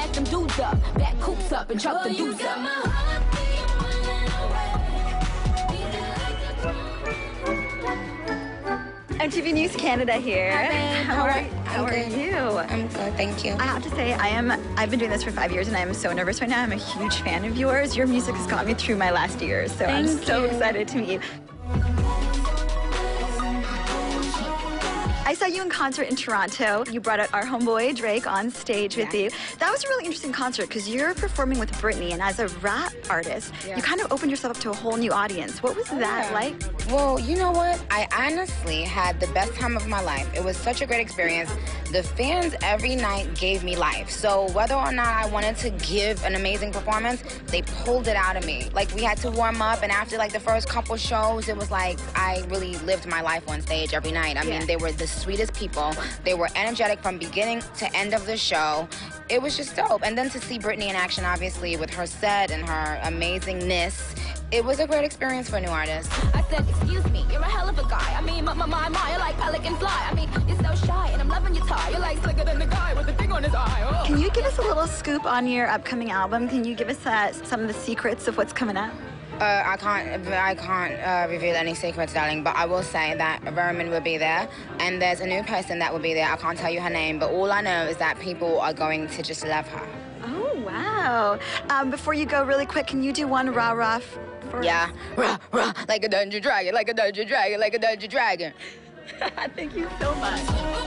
snatch them dudes up, back coops up, and chop the dudes up. MTV News Canada here. Hi. How, How are, are- how I'm are good. you? I'm good, thank you. I have to say, I am. I've been doing this for five years, and I am so nervous right now. I'm a huge fan of yours. Your music has got me through my last years, so I'm so you. excited to meet you. I saw you in concert in Toronto. You brought out our homeboy Drake on stage with you. That was a really interesting concert because you're performing with Britney, and as a rap artist, Yeah. you kind of opened yourself up to a whole new audience. What was that Yeah. like? Well, you know what? I honestly had the best time of my life. It was such a great experience. The fans every night gave me life. So whether or not I wanted to give an amazing performance, they pulled it out of me. Like we had to warm up, and after like the first couple shows, it was like I really lived my life on stage every night. I Yeah. mean, they were the sweetest people. They were energetic from beginning to end of the show. It was just dope. And then to see Britney in action, obviously, with her set and her amazingness, it was a great experience for a new artist. I said, excuse me, you're a hell of a guy. I mean, my, my, my, my, you're like pelican fly. I mean, you're so shy, and I'm loving your tie. You're like slicker than the guy with the thing on his eye. Oh. Can you give us a little scoop on your upcoming album? Can you give us uh, some of the secrets of what's coming up? Uh, I can't, I can't uh, reveal any secrets, darling. But I will say that Roman will be there, and there's a new person that will be there. I can't tell you her name, but all I know is that people are going to just love her. Oh, wow. Um, before you go, really quick, can you do one rah rah for Yeah, rah, rah, like a dungeon dragon, like a dungeon dragon, like a dungeon dragon. Thank you so much.